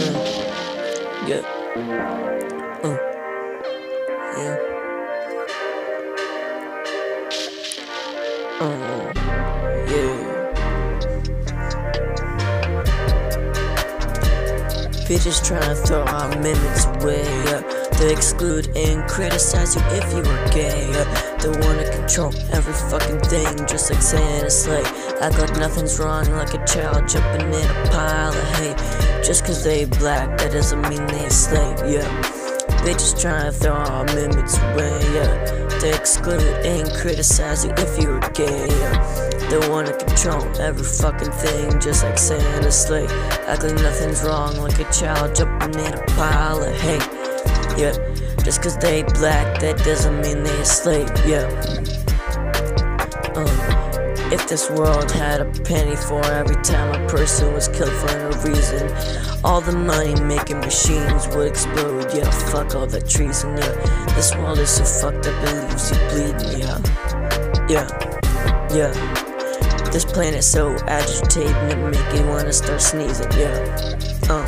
Yeah. Uh, yeah. Uh, yeah. Bitches trying to throw our minutes away. Yeah. They exclude and criticize you if you are gay. They wanna control every fucking thing, just like saying it's late. Act like nothing's wrong, like a child jumping in a pile of hay. Just cause they black, that doesn't mean they a slave. Yeah. Bitches trying to throw our amendments away. Yeah. They exclude and criticize you if you are gay. Yeah. They wanna control every fucking thing, just like saying it's late. Act like nothing's wrong, like a child jumping in a pile of hay. Yeah, just cause they black, that doesn't mean they a slave. Yeah. Uh, if this world had a penny for every time a person was killed for no reason, all the money making machines would explode. Yeah, fuck all the treason. Yeah, this world is so fucked up, it leaves you bleeding. Yeah, yeah, yeah. This planet's so agitating, it make you wanna start sneezing. Yeah, uh,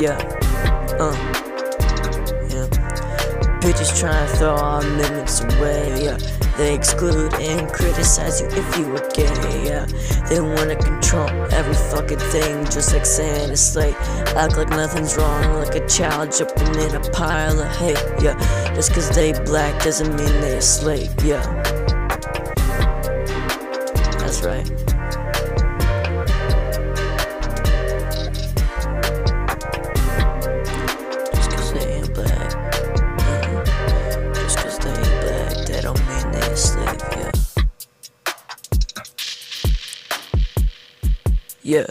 yeah, uh. Bitches trying to throw our amendments away. Yeah, they exclude and criticize you if you were gay. Yeah, they wanna control every fucking thing, just like saying it's. Act like nothing's wrong, like a child jumping in a pile of hay. Yeah, just cause they black doesn't mean they a slave. Yeah. That's right. Yeah.